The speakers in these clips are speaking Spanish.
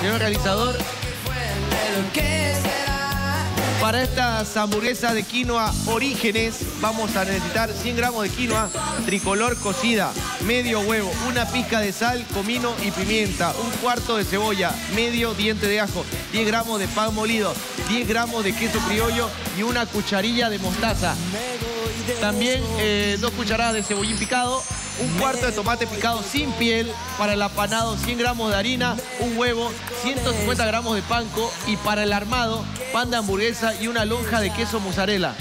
Señor realizador. Para estas hamburguesas de quinoa Orígenes vamos a necesitar 100 gramos de quinoa tricolor cocida, medio huevo, una pizca de sal, comino y pimienta, un cuarto de cebolla, medio diente de ajo, 10 gramos de pan molido, 10 gramos de queso criollo y una cucharilla de mostaza. También eh, dos cucharadas de cebollín picado, un cuarto de tomate picado sin piel, para el apanado 100 gramos de harina, un huevo, 150 gramos de panco y para el armado pan de hamburguesa y una lonja de queso mozzarella.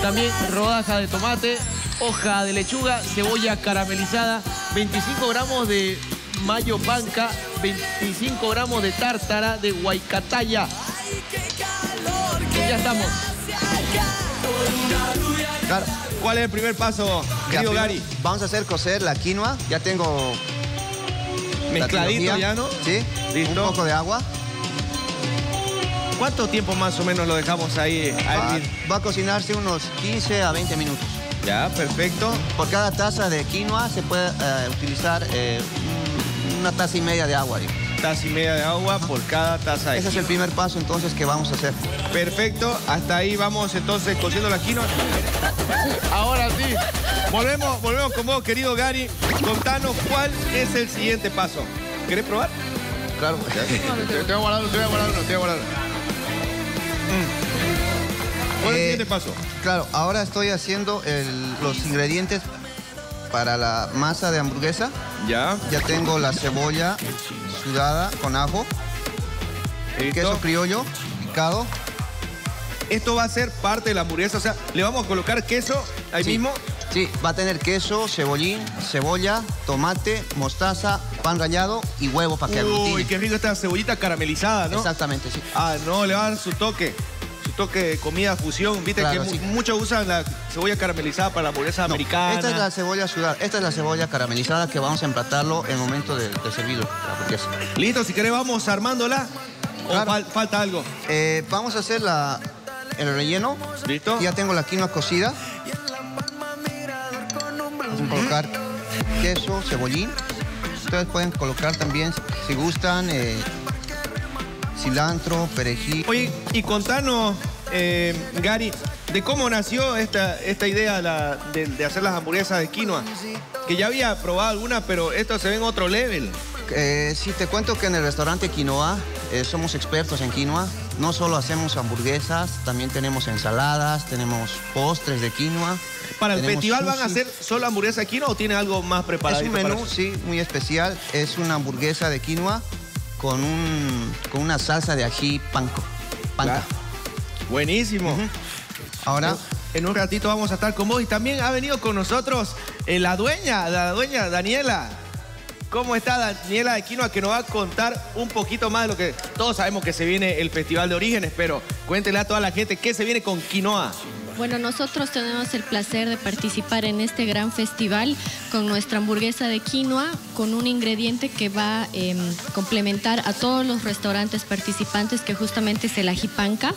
También rodaja de tomate, hoja de lechuga, cebolla caramelizada, 25 gramos de mayo panca, 25 gramos de tártara de guaycataya. Ya estamos. Claro. ¿Cuál es el primer paso, querido Gary? Vamos a hacer cocer la quinoa. Ya tengo... la Mezcladito ya, ¿no? Sí. Listo. Un poco de agua. ¿Cuánto tiempo más o menos lo dejamos ahí a Va, hervir? va a cocinarse unos 15 a 20 minutos. Ya, perfecto. Por cada taza de quinoa se puede eh, utilizar eh, un- una taza y media de agua. digo. Taza y media de agua por cada taza de Ese es el primer paso entonces que vamos a hacer. Perfecto, hasta ahí vamos entonces cociendo la quinoa. Ahora sí, volvemos, volvemos con vos, querido Gary. Contanos cuál es el siguiente paso. ¿Querés probar? Claro. Te voy a guardar, te voy a guardar uno, te voy a guardar. Mm. ¿Cuál es el Eh, siguiente paso? Claro, ahora estoy haciendo el- los ingredientes para la masa de hamburguesa. Ya. Ya tengo la cebolla sudada con ajo, ¿Listo? queso criollo picado. Esto va a ser parte de la hamburguesa, o sea, le vamos a colocar queso ahí Sí. mismo. Sí, va a tener queso, cebollín, cebolla, tomate, mostaza, pan rallado y huevo para que Uy, aglutine. qué rico esta cebollita caramelizada, ¿no? Exactamente, sí. Ah, no, le va a dar su toque. Su toque de comida fusión. Viste Claro, que sí. muchos usan la cebolla caramelizada para la hamburguesa No, americana. esta es la cebolla sudada, esta es la cebolla caramelizada que vamos a emplatarlo en el momento de, de servirlo. Listo, si querés vamos armándola. ¿O Claro. fal- falta algo? Eh, vamos a hacer la, el relleno. ¿Listo? Ya tengo la quinoa cocida. Vamos a colocar queso, cebollín. Ustedes pueden colocar también, si gustan, eh, cilantro, perejil. Oye, y contanos, eh, Gary, de cómo nació esta, esta idea la- de, de hacer las hamburguesas de quinoa. Que ya había probado algunas, pero esto se ve en otro level. Eh, sí, te cuento que en el restaurante Quinoa eh, somos expertos en quinoa. No solo hacemos hamburguesas, también tenemos ensaladas, tenemos postres de quinoa. ¿Para el festival van a hacer solo hamburguesa de quinoa o tiene algo más preparado? Es un menú, sí, muy especial. Es una hamburguesa de quinoa con, un, con una salsa de ají panco. Panca. Buenísimo. Ahora, En un ratito vamos a estar con vos y también ha venido con nosotros eh, la dueña, la dueña Daniela. ¿Cómo está Daniela de Quinoa que nos va a contar un poquito más de lo que todos sabemos que se viene el Festival de Orígenes, pero cuéntele a toda la gente qué se viene con Quinoa. Bueno, nosotros tenemos el placer de participar en este gran festival con nuestra hamburguesa de quinoa, con un ingrediente que va a em, complementar a todos los restaurantes participantes, que justamente es el ajipanca.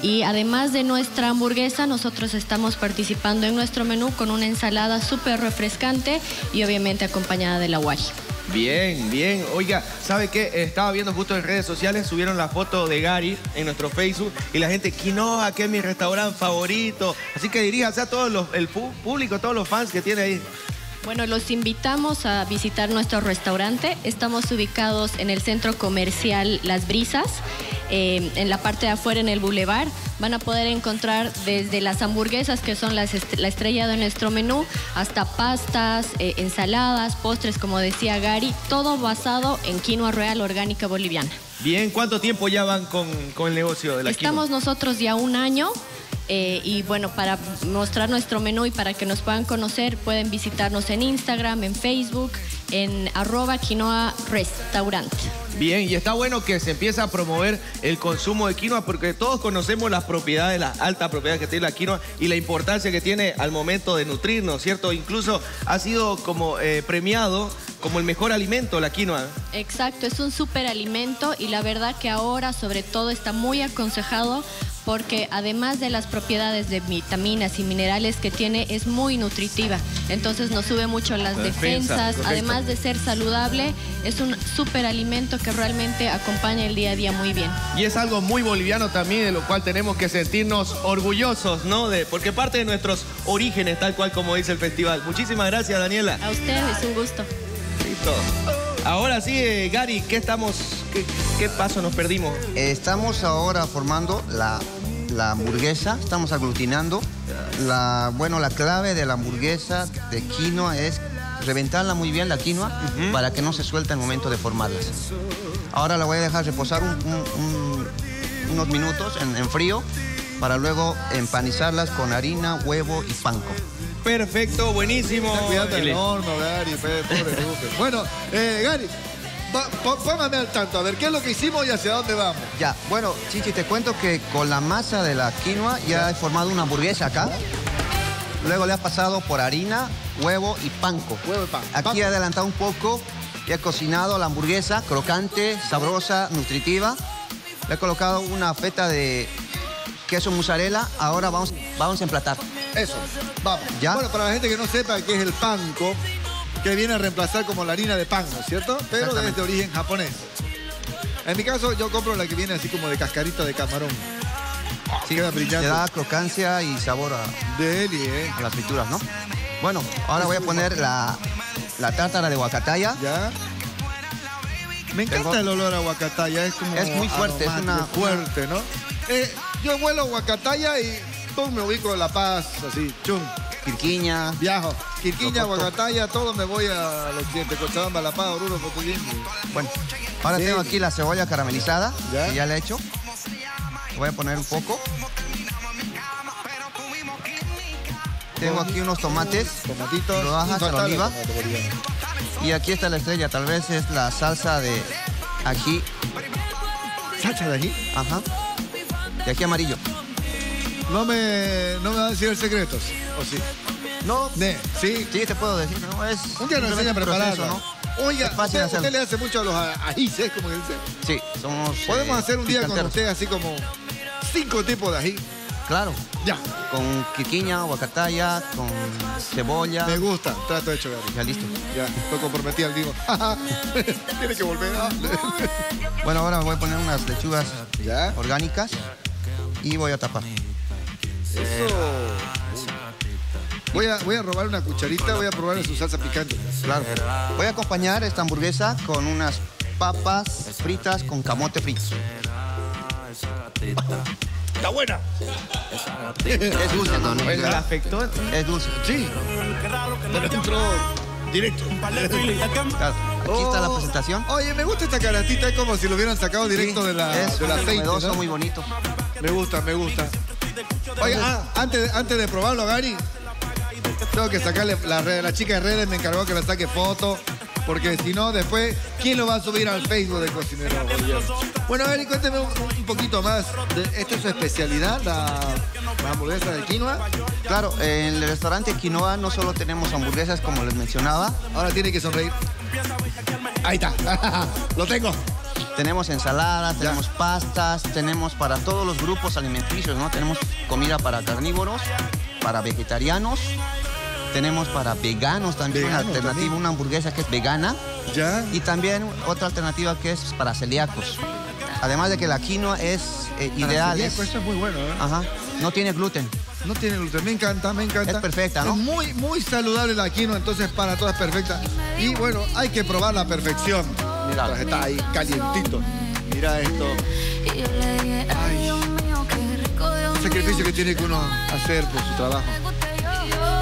Y además de nuestra hamburguesa, nosotros estamos participando en nuestro menú con una ensalada súper refrescante y obviamente acompañada de la wari. Bien, bien. Oiga, ¿sabe qué? Estaba viendo justo en redes sociales, subieron la foto de Gary en nuestro Facebook y la gente, Quinoa, que es mi restaurante favorito. Así que diríjase a todo el público, todos los fans que tiene ahí. Bueno, los invitamos a visitar nuestro restaurante. Estamos ubicados en el centro comercial Las Brisas, eh, en la parte de afuera en el bulevar. Van a poder encontrar desde las hamburguesas, que son las est- la estrella de nuestro menú, hasta pastas, eh, ensaladas, postres, como decía Gary, todo basado en quinoa real orgánica boliviana. Bien, ¿cuánto tiempo ya van con, con el negocio de la Estamos quinoa? nosotros ya un año. eh, y bueno, para mostrar nuestro menú y para que nos puedan conocer, pueden visitarnos en Instagram, en Facebook, en arroba quinoa restaurant. Bien, y está bueno que se empiece a promover el consumo de quinoa porque todos conocemos las propiedades, las altas propiedades que tiene la quinoa y la importancia que tiene al momento de nutrirnos, ¿cierto? Incluso ha sido como eh, premiado como el mejor alimento la quinoa. Exacto, es un superalimento y la verdad que ahora sobre todo está muy aconsejado porque además de las propiedades de vitaminas y minerales que tiene, es muy nutritiva. Entonces nos sube mucho las La defensa, defensas, además de ser saludable, es un súper alimento que realmente acompaña el día a día muy bien. Y es algo muy boliviano también, de lo cual tenemos que sentirnos orgullosos, ¿no? De, porque parte de nuestros orígenes, tal cual como dice el festival. Muchísimas gracias, Daniela. A ustedes, un gusto. Listo. Ahora sí, eh, Gary, ¿qué estamos, qué, qué paso nos perdimos? Estamos ahora formando la, la hamburguesa, estamos aglutinando. La, bueno, la clave de la hamburguesa de quinoa es reventarla muy bien, la quinoa, para que no se suelte en el momento de formarlas. Ahora la voy a dejar reposar un- un- un- unos minutos en, en frío para luego empanizarlas con harina, huevo y panko. Perfecto, buenísimo. Dile. horno, Gary, pobre. Bueno, eh, Gary, póngame al tanto, a ver qué es lo que hicimos y hacia dónde vamos. Ya, bueno, Chichi, te cuento que con la masa de la quinoa ya he formado una hamburguesa acá. Luego le he pasado por harina, huevo y panko. Huevo y pan. Aquí Panko. he adelantado un poco y he cocinado la hamburguesa crocante, sabrosa, nutritiva. Le he colocado una feta de queso mozzarella. Ahora vamos, vamos a emplatar. Eso, vamos. ¿Ya? Bueno, para la gente que no sepa qué es el panko, que viene a reemplazar como la harina de pan, ¿no es cierto? Pero es de origen japonés. En mi caso, yo compro la que viene así como de cascarita de camarón. Sí, Queda brillante. Le da crocancia y sabor a, ¿eh? a las frituras, ¿no? Bueno, ahora voy a poner la, la tártara de guacataya. ¿Ya? Me encanta Tengo- el olor a guacataya, es como Es muy fuerte, es una- fuerte, ¿no? Eh, yo vuelo a guacataya y pum, me ubico en La Paz, así, chum, Quirquiña. viajo. Quirquiña, Locoto. guacataya, todo me voy al occidente, Cochabamba, La Paz, Oruro, Potosí. Bueno, ahora Bien. tengo aquí la cebolla caramelizada, ¿Ya? que ya la he hecho. Voy a poner un poco. Tengo aquí unos tomates Tomatitos. Rodajas a oliva. tomate y aquí está la estrella. Tal vez es la salsa de ají, ¿Salsa de ají? ajá, de ají amarillo. No me, no me va a decir secretos, ¿o sí? No, Ne, ¿sí? sí te puedo decir, no es. Un día nos enseña a preparar, ¿no? Oiga, Es fácil usted, le hace mucho a los ajíes, como que dice. Sí, somos. Podemos eh, hacer un día con usted así como cinco tipos de ají. Claro, Ya, con quiquiña, guacataya, con cebolla. me gusta. Trato hecho, Gary. Ya listo. Ya, estoy comprometido al digo. Tiene que volver. Bueno, ahora voy a poner unas lechugas ya. orgánicas y voy a tapar. Eso. Voy a, voy a robar una cucharita, voy a probar su salsa picante. Claro. Voy a acompañar esta hamburguesa con unas papas fritas con camote frito. ¡Está buena! Es dulce, ¿no? Pues, ¿Le afectó? Es dulce. Sí. Pero entró directo. Aquí está la Oh, presentación. Oye, me gusta esta caratita, es como si lo hubieran sacado directo Sí, de la, es aceite. ¿no? muy bonito. Me gusta, me gusta. Oiga, ah, antes, antes de probarlo, Gary, tengo que sacarle, la, red- la chica de redes me encargó que le saque foto, porque si no, después, ¿quién lo va a subir al Facebook de Cocinero? Bueno, Gary, cuénteme un, un poquito más. ¿Esta es su especialidad, la, la hamburguesa de quinoa? Claro, en el restaurante Quinoa no solo tenemos hamburguesas, como les mencionaba, Ahora tiene que sonreír. Ahí está, lo tengo. tenemos ensaladas, tenemos pastas, tenemos para todos los grupos alimenticios, ¿no? Tenemos comida para carnívoros, para vegetarianos, tenemos para veganos también una alternativa, también. una hamburguesa que es vegana. ¿Ya? Y también otra alternativa que es para celíacos. Además de que la quinoa es eh, ideal, es- Esto es muy bueno, ¿eh? ajá, no tiene gluten. No tiene gluten, me encanta, me encanta. Es perfecta, ¿no? Es muy, muy saludable la quinoa, entonces para todas perfecta. Y bueno, hay que probar la perfección. Mira. Está ahí calientito. Mira esto. Ay, el sacrificio que tiene que uno hacer por su trabajo.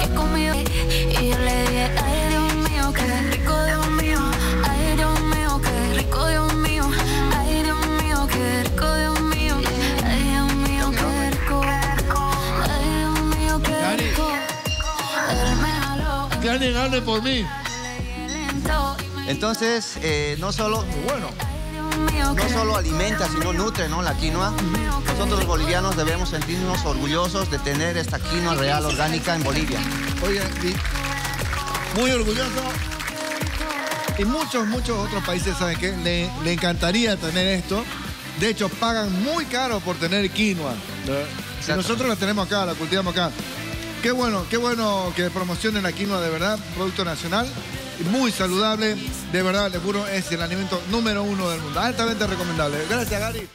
Y yo le dije, ay Dios mío, qué rico Dios mío, ay Dios mío, qué rico Dios mío, ay Dios mío, qué rico Dios mío, ay Dios mío, qué rico, ay Dios mío, qué rico. Gane, por mí. Entonces, eh, no solo Bueno, no solo alimenta, sino nutre, ¿no? La quinoa. Nosotros los bolivianos debemos sentirnos orgullosos de tener esta quinoa real orgánica en Bolivia. oye, muy orgulloso. Y muchos, muchos otros países saben que le, le encantaría tener esto. De hecho, pagan muy caro por tener quinoa. Y nosotros la tenemos acá, la cultivamos acá. Qué bueno, qué bueno que promocionen la quinoa de verdad, producto nacional, muy saludable, de verdad, les juro, es el alimento número uno del mundo, altamente recomendable. Gracias, Gary.